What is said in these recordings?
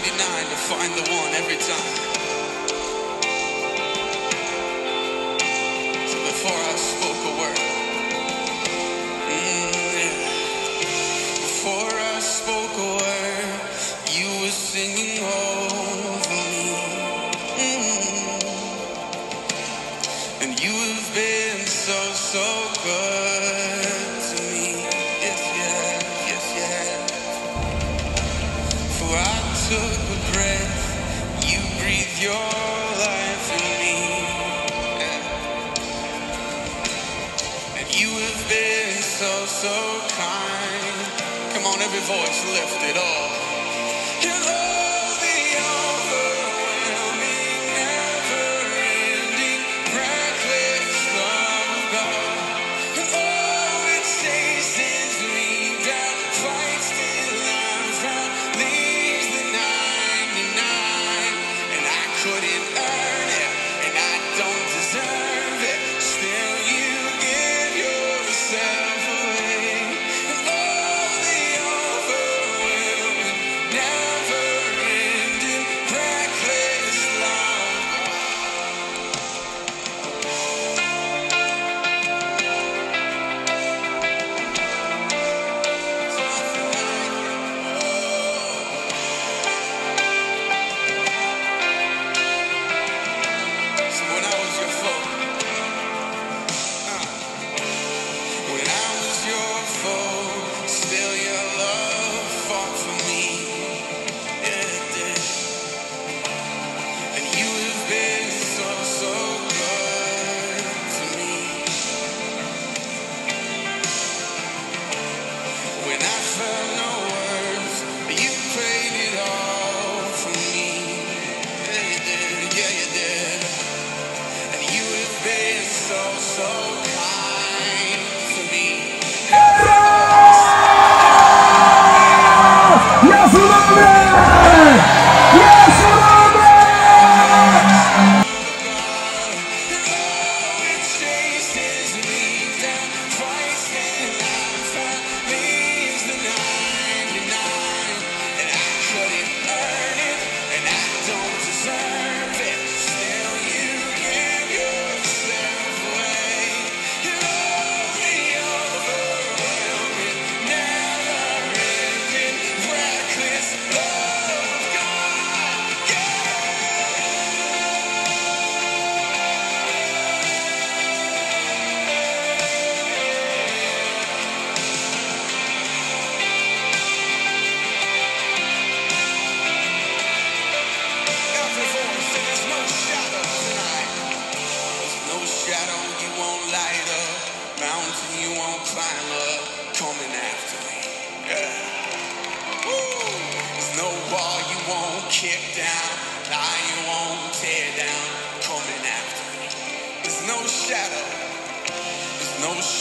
99 to find the one every time. so kind. Come on, every voice lift it up.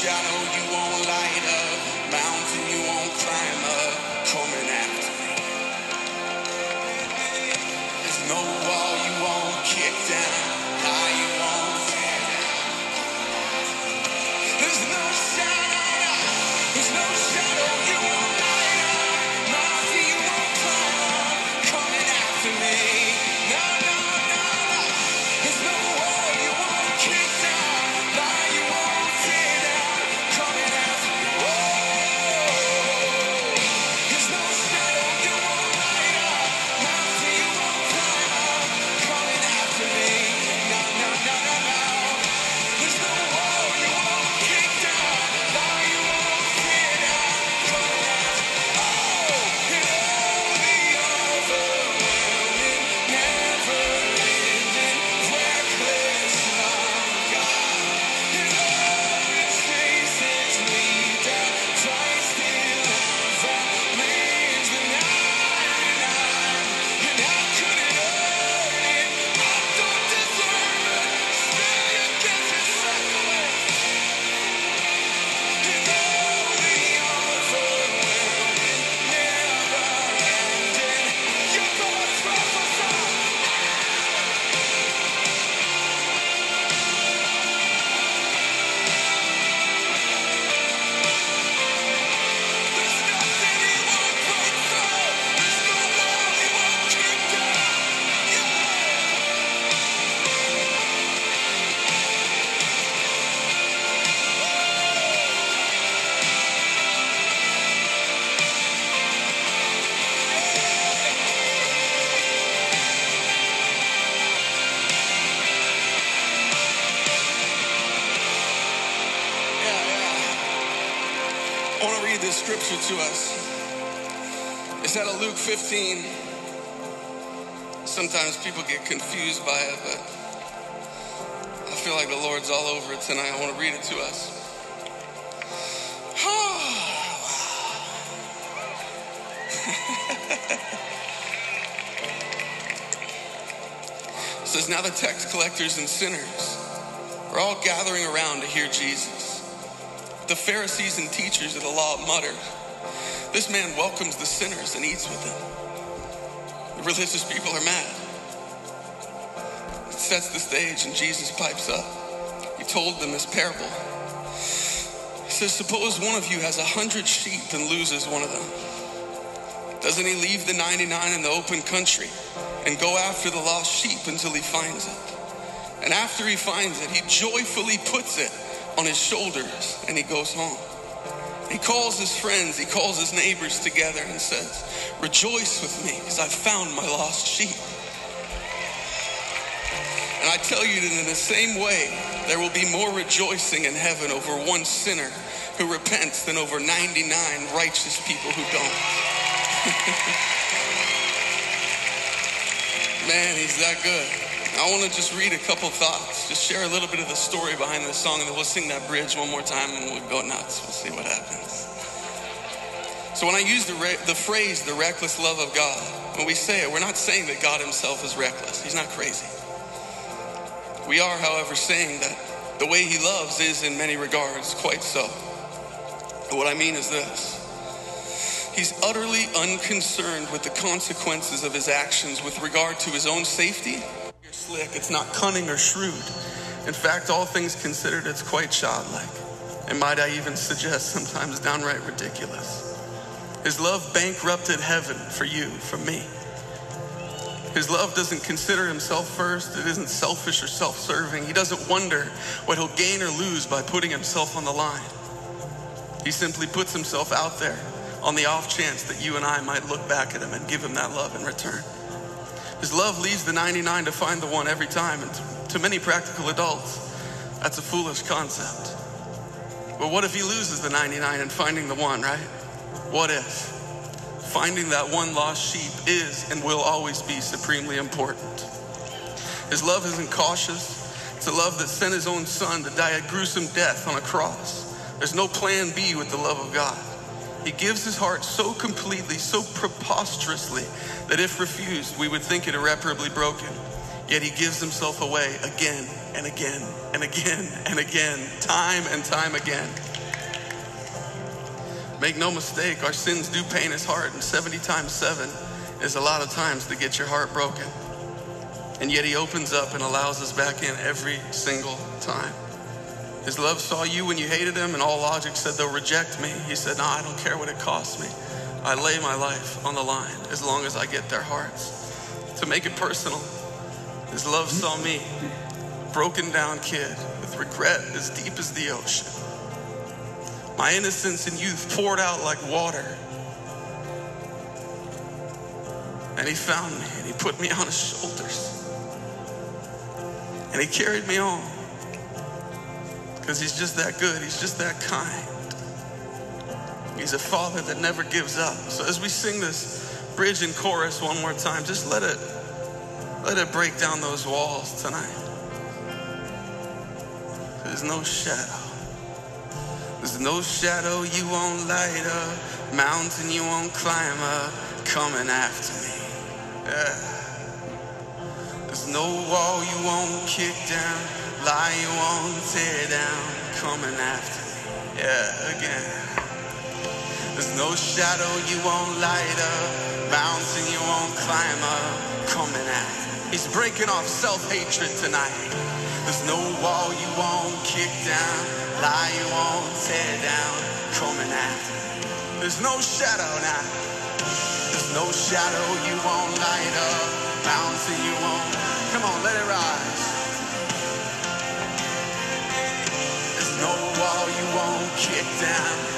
Shadow you won't light up, mountain you won't climb up, coming after me. There's no wall you won't kick down. To us. It's out of Luke 15. Sometimes people get confused by it, but I feel like the Lord's all over it tonight. I want to read it to us. It says, Now the tax collectors and sinners are all gathering around to hear Jesus. The Pharisees and teachers of the law muttered, This man welcomes the sinners and eats with them. The religious people are mad. It sets the stage, and Jesus pipes up. He told them this parable. He says, Suppose one of you has a hundred sheep and loses one of them. Doesn't he leave the 99 in the open country and go after the lost sheep until he finds it? And after he finds it, he joyfully puts it on his shoulders and he goes home. He calls his friends, he calls his neighbors together and says, Rejoice with me because I've found my lost sheep. And I tell you that in the same way, there will be more rejoicing in heaven over one sinner who repents than over 99 righteous people who don't. Man, he's that good. I want to just read a couple thoughts, just share a little bit of the story behind this song, and then we'll sing that bridge one more time and we'll go nuts. We'll see what happens. So, when I use the, re- the phrase, the reckless love of God, when we say it, we're not saying that God himself is reckless. He's not crazy. We are, however, saying that the way he loves is, in many regards, quite so. What I mean is this He's utterly unconcerned with the consequences of his actions with regard to his own safety. Slick, it's not cunning or shrewd. In fact, all things considered, it's quite childlike. And might I even suggest sometimes downright ridiculous. His love bankrupted heaven for you, for me. His love doesn't consider himself first. It isn't selfish or self serving. He doesn't wonder what he'll gain or lose by putting himself on the line. He simply puts himself out there on the off chance that you and I might look back at him and give him that love in return. His love leaves the 99 to find the one every time. And to, many practical adults, that's a foolish concept. But what if he loses the 99 and finding the one, right? What if? Finding that one lost sheep is and will always be supremely important. His love isn't cautious. It's a love that sent his own son to die a gruesome death on a cross. There's no plan B with the love of God. He gives his heart so completely, so preposterously, that if refused, we would think it irreparably broken. Yet he gives himself away again and again and again and again, time and time again. Make no mistake, our sins do pain his heart, and 70 times 7 is a lot of times to get your heart broken. And yet he opens up and allows us back in every single time. His love saw you when you hated him, and all logic said they'll reject me. He said, No, I don't care what it costs me. I lay my life on the line as long as I get their hearts. To make it personal, his love saw me, broken down kid with regret as deep as the ocean. My innocence and youth poured out like water. And he found me and he put me on his shoulders. And he carried me on. Because he's just that good, he's just that kind. He's a father that never gives up. So as we sing this bridge and chorus one more time, just let it let it break down those walls tonight. There's no shadow. There's no shadow you won't light up, mountain you won't climb up, coming after me. Yeah. There's no wall you won't kick down, lie you won't tear down, coming after me. Yeah, again. There's no shadow you won't light up, mountain you won't climb up, coming after me. He's breaking off self-hatred tonight. There's no wall you won't kick down, lie you won't tear down, coming after. There's no shadow now. There's no shadow you won't light up, mountain you won't. Come on, let it rise. There's no wall you won't kick down,